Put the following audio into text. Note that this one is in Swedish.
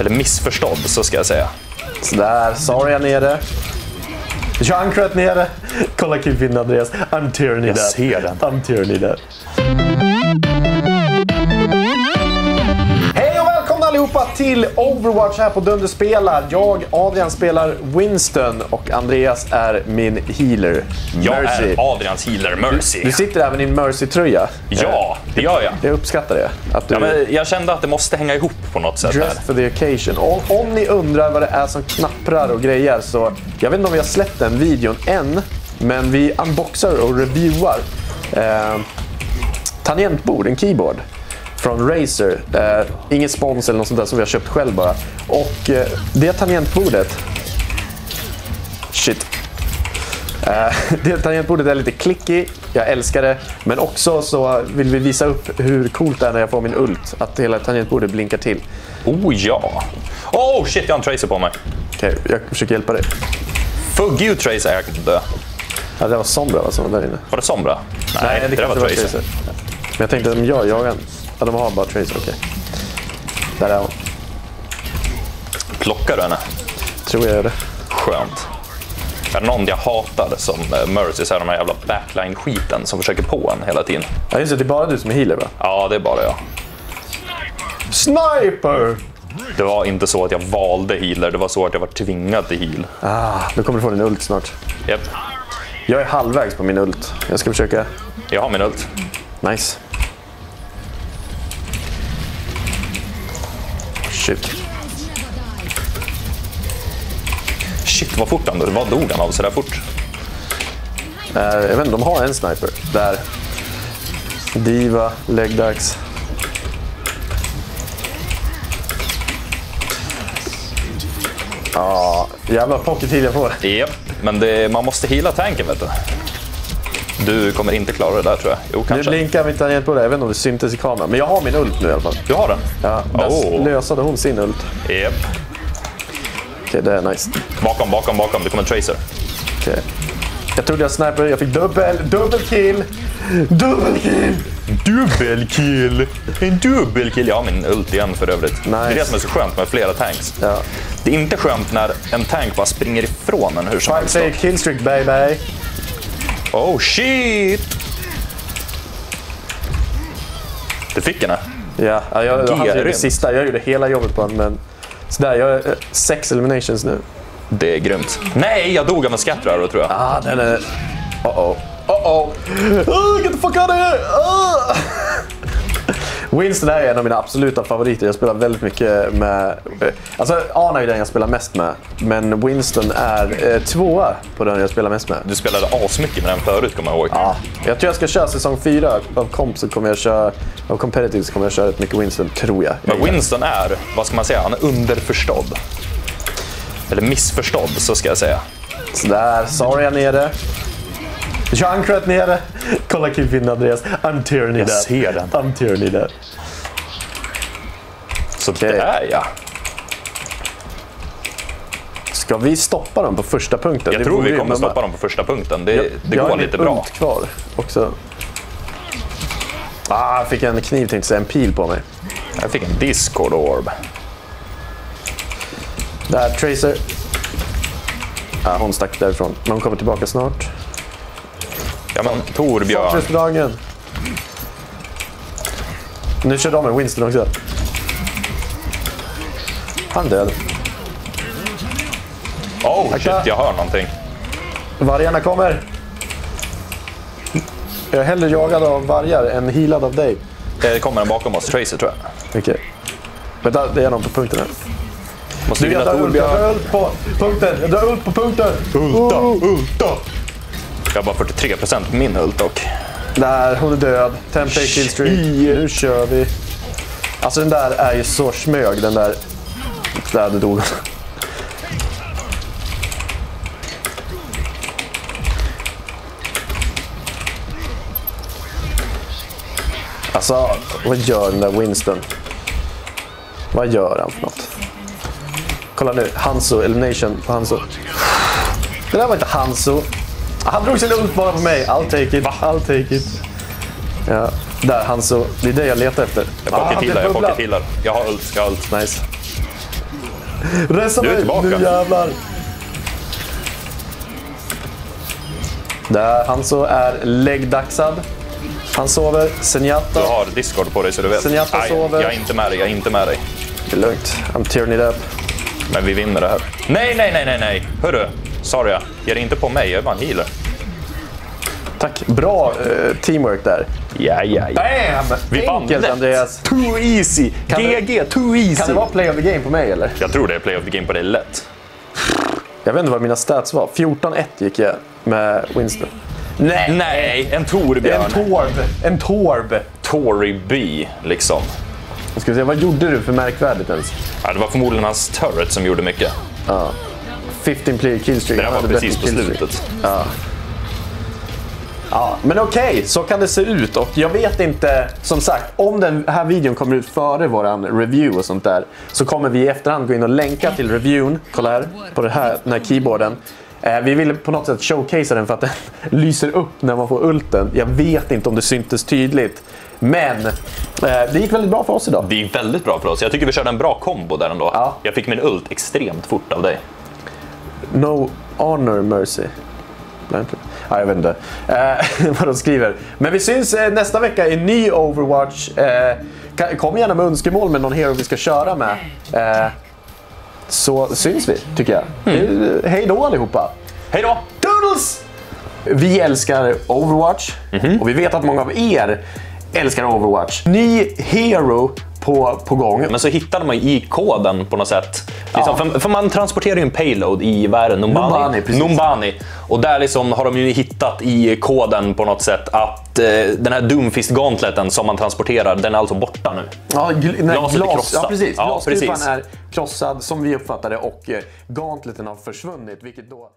Eller missförstådd, så ska jag säga. Sådär, Saria nere. Junkrat nere. Kolla killfinnen Andreas. I'm tyranny Jag ser den. I'm tyranny där. Allihopa till Overwatch här på Dunder spelar. Jag, Adrian, spelar Winston och Andreas är min healer. Jag Mercy. är Adrians healer Mercy. Du sitter även i en Mercy-tröja. Ja, det gör jag. Jag uppskattar det. Att du Ja, men jag kände att det måste hänga ihop på något sätt. Här. Dress for the occasion. Och om ni undrar vad det är som knapprar och grejer så... Jag vet inte om vi har släppt den videon än, men vi unboxar och reviewar eh, tangentbord, en keyboard från Razer. Eh, ingen spons eller något sånt där som vi har köpt själv bara. Och eh, det tangentbordet... Shit. Eh, det tangentbordet är lite clicky, jag älskar det. Men också så vill vi visa upp hur coolt det är när jag får min ult. Att hela tangentbordet blinkar till. Oh ja. Oh shit, jag har en tracer på mig. Okej, jag försöker hjälpa dig. Fuck you tracer, jag kan inte dö. Ja, det var Sombra va, som var där inne. Var det Sombra? Nej, det, där var kanske tracer. Men jag tänkte de gör jagar. Ja, de har bara Tracer, okej. Där är hon. Plockar du henne? Tror jag gör det. Skönt. Är det någon jag hatar som eh, Mercy så är de här jävla backline-skiten som försöker på en hela tiden. Ja, just det. Det är bara du som är healer va? Ja, det är bara jag. Sniper! Det var inte så att jag valde healer, det var så att jag var tvingad till heal. Ah, då kommer du få din ult snart. Japp. Jag är halvvägs på min ult. Jag ska försöka... Jag har min ult. Nice. Shit. Shit vad fort han dog. Vad dog han av sådär fort? Eh, jag vet inte, de har en sniper. Där. Diva, Legdax. Ja, jävla pocket heal jag får. Japp, men det, man måste heala tanken vet du. Du kommer inte klara det där tror jag. Jo, Nu kanske. blinkar mitt tangentbord. Jag vet inte om det syntes i kameran. Men jag har min ult nu i alla fall. Du har den? Ja, där Oh. lösade hon sin ult. Japp. Okej, det är nice. Bakom, bakom, bakom. Det kommer en tracer. Okej. Jag trodde jag sniper, jag fick dubbel, dubbelkill! Dubbelkill! Dubbelkill! En dubbelkill! Jag har min ult igen för övrigt. Det är det som är så skönt med flera tanks. Ja. Det är inte skönt när en tank bara springer ifrån en hur som Five helst. fake killstreak baby! Oh shit! Du fick henne. Ja, ja, jag, jag hade det sista. Jag gjorde hela jobbet på den, men... Sådär, jag har eh, sex eliminations nu. Det är grymt. Nej, jag dog av en scatter arrow, tror jag. Ah, den är... Uh-oh. Uh-oh! Oh, get the fuck out of here! Ah! Winston är en av mina absoluta favoriter. Jag spelar väldigt mycket med... Alltså, Arna är ju den jag spelar mest med. Men Winston är eh, tvåa på den jag spelar mest med. Du spelade asmycket med den förut, kommer jag ihåg. Ja, jag tror jag ska köra säsong fyra av komp så kommer jag köra... Av competitive så kommer jag köra rätt mycket Winston, tror jag. Men Winston är, vad ska man säga, han är underförstådd. Eller missförstådd, så ska jag säga. Sådär, Saria nere. Junkrat nere. Kolla killfinnen Andreas. I'm tyranny Jag där. ser den. I'm tyranny där. Så Okej. där ja. Ska vi stoppa dem på första punkten? Jag Det tror vi kommer stoppa dem på första punkten. Det, det jag har går lite bra. ult kvar också. Ah, jag fick en kniv, tänkte jag säga, en pil på mig. Jag fick en discord orb. Där, Tracer. Ah, hon stack därifrån, men hon kommer tillbaka snart. Ja men Torbjörn. Restaurangen. Nu kör de med Winston också. Han död. Oh shit, jag hör någonting. Vargarna kommer. Jag är hellre jagad av vargar än healad av dig. Det kommer en bakom oss, Tracer tror jag. Okej. Vänta, det är någon på punkten här. Måste Du, jag drar ult, jag drar ult på punkten. Jag drar ult på punkten. Ulta, ulta! Jag har bara 43% på min ult dock. Där, hon är död. Template killstreak. Nu kör vi. Alltså den där är ju så smög, den där. Där, det dog. Alltså, vad gör den där Winston? Vad gör han för något? Kolla nu, Hanzo, elimination på Hanzo. Det där var inte Hanzo. Han drog sin ult bara på mig. I'll take it, I'll take it. Ja, där Hanzo. Det är det jag letar efter. Jag Ah, pocket han healar, blev jag bubblad. pocket healar. Jag har ult, jag har ult. Nice. Resa mig, tillbaka. nu jävlar. Där, han så är läggdagsad. Han sover. Senjata. Du har Discord på dig så du vet. Nej, sover. Jag är inte med dig, jag är inte med dig. Det är lugnt. I'm tearing it up. Men vi vinner det här. Nej, nej, nej, nej, nej. Hörru, sorry. Ge dig inte på mig, jag är bara en healer. Tack. Bra eh, teamwork där. Ja, ja, ja. Bam! Vi vann Enkelt lätt. Andreas. Too easy. Kan det- GG, too easy. Kan det vara play of the game på mig eller? Jag tror det är play of the game på dig lätt. Jag vet inte vad mina stats var. 14-1 gick jag med Winston. Nej! Nej, en Torbjörn. En torb. En torb. Tory B, liksom. Jag ska se, vad gjorde du för märkvärdigt ens? Ja, det var förmodligen hans turret som gjorde mycket. 15 player killstreak. Det där var precis på slutet. Ja, men okej, så kan det se ut. Och jag vet inte, som sagt, om den här videon kommer ut före våran review och sånt där, så kommer vi i efterhand gå in och länka till reviewn. Kolla här, på det här, den här keyboarden. Eh, vi ville på något sätt showcasea den för att den lyser upp när man får ulten. Jag vet inte om det syntes tydligt. Men eh, det gick väldigt bra för oss idag. Det gick väldigt bra för oss. Jag tycker vi körde en bra kombo där ändå. Ja. Jag fick min ult extremt fort av dig. No honor mercy. Ja, jag vet inte eh, vad de skriver. Men vi syns eh, nästa vecka i ny Overwatch. Eh, kom gärna med önskemål med någon hero vi ska köra med. Eh, så syns vi, tycker jag. Eh, hej då allihopa! Hej då! Doodles! Vi älskar Overwatch och vi vet att många av er älskar Overwatch. Ny hero på, på gång. Men så hittade man i koden på något sätt. Liksom, Ja. för, för man transporterar ju en payload i vad är det, Numbani. Numbani. Numbani. Och där liksom har de ju hittat i koden på något sätt att eh, den här Doomfist gauntleten som man transporterar, den är alltså borta nu. Ja, gl- Glaset är glas, krossat. ja, precis. Ja, precis. är krossad som vi uppfattar det och eh, gauntleten har försvunnit. Vilket då...